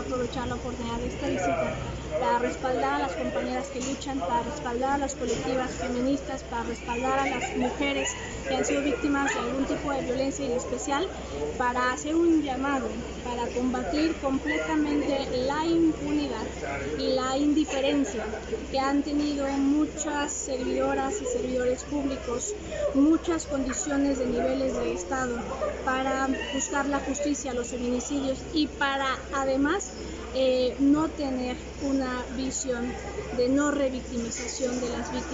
aprovechar la oportunidad de esta visita para respaldar a las compañeras que luchan, para respaldar a las colectivas feministas, para respaldar a las mujeres que han sido víctimas de algún tipo de violencia y en especial para hacer un llamado para combatir completamente la impunidad indiferencia que han tenido muchas servidoras y servidores públicos, muchas condiciones de niveles de Estado para buscar la justicia a los feminicidios y para además eh, no tener una visión de no revictimización de las víctimas.